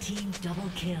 Team double kill.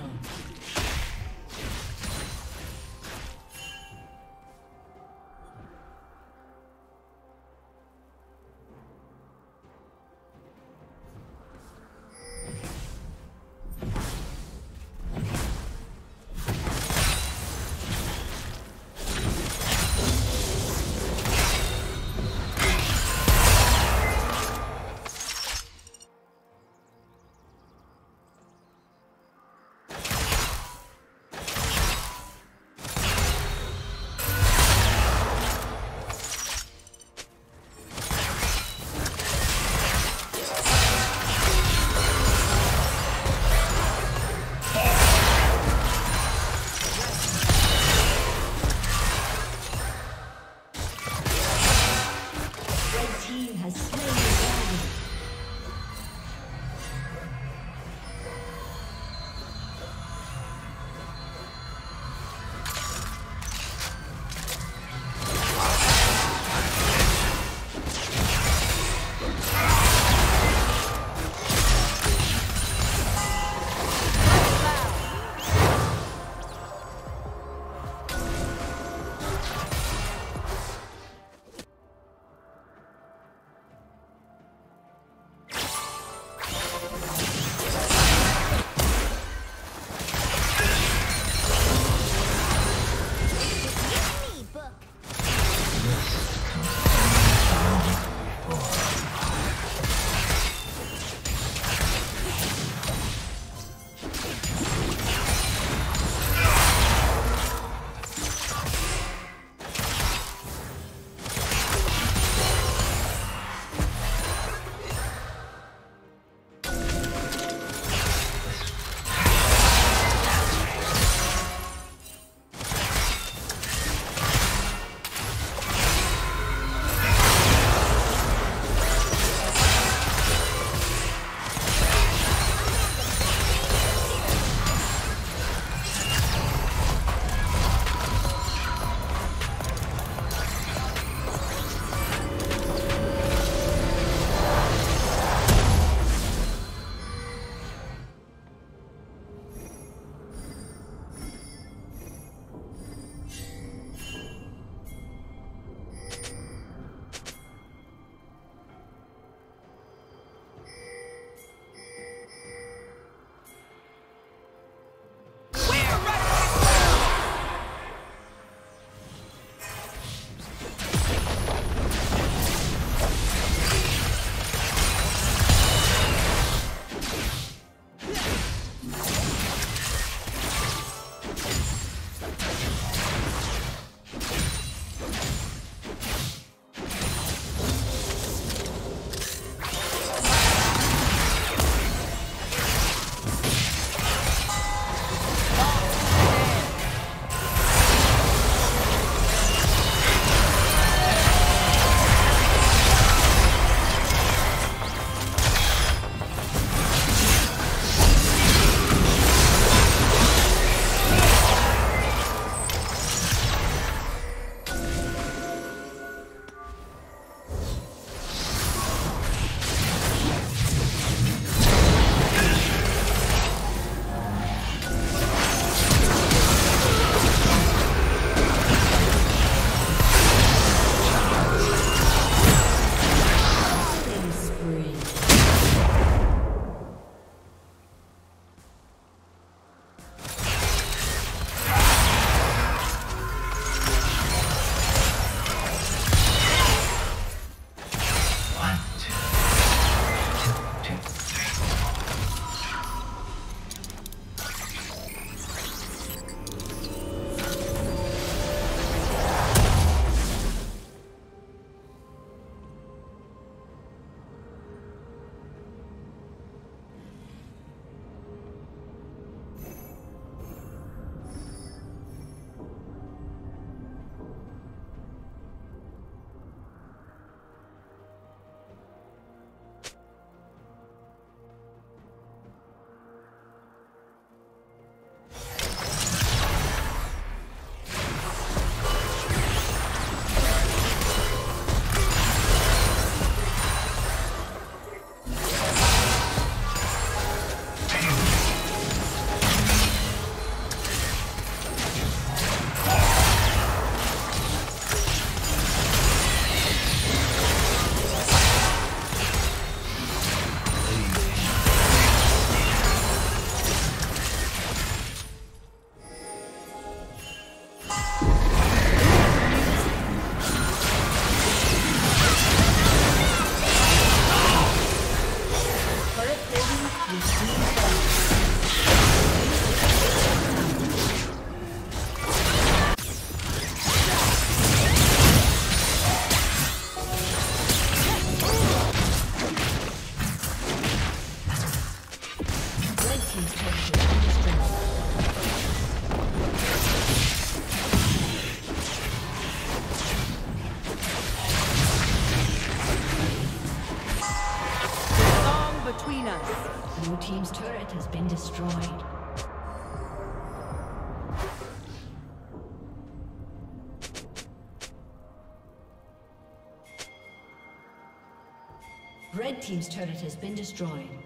Been destroyed.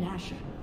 Red